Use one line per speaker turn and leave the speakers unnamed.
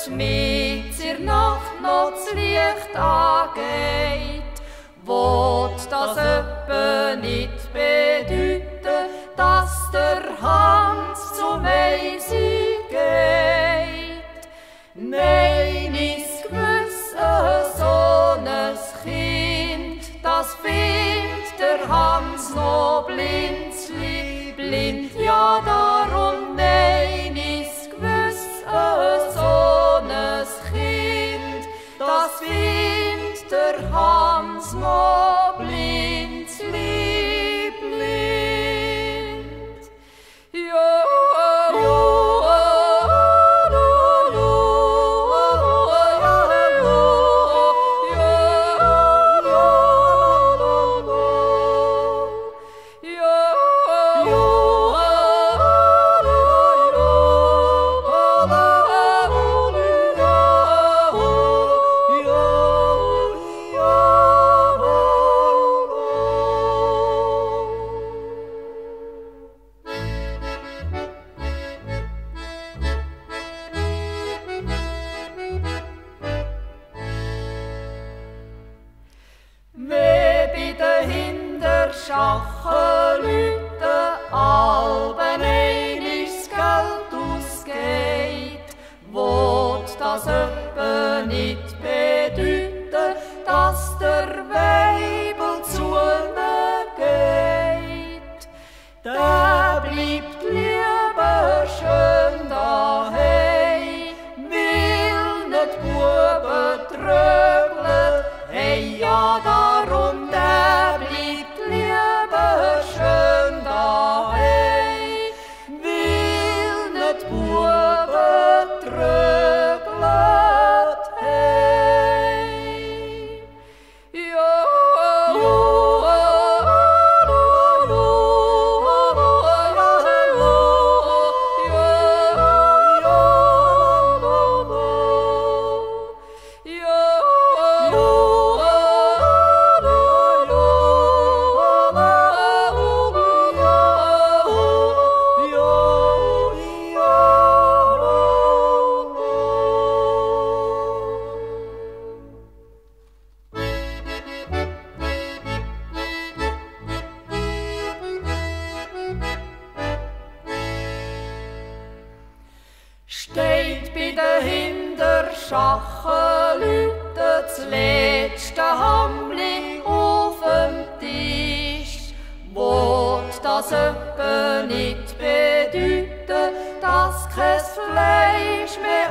das Licht angeht. Wollt das öppe nicht bedeuten, dass der Hans zum Eisi geht. Nein, ist gewiss so ein Kind, das findet der Hans noch blinzli, blind ja Hans noch Hinterschachen Leuten alben einiges Geld ausgeht, wollt das öppe nicht Bei den Hinterschachen Leute das letzte Hamli auf dem Tisch. Wollt das öppe nicht bedeuten, dass kein Fleisch mehr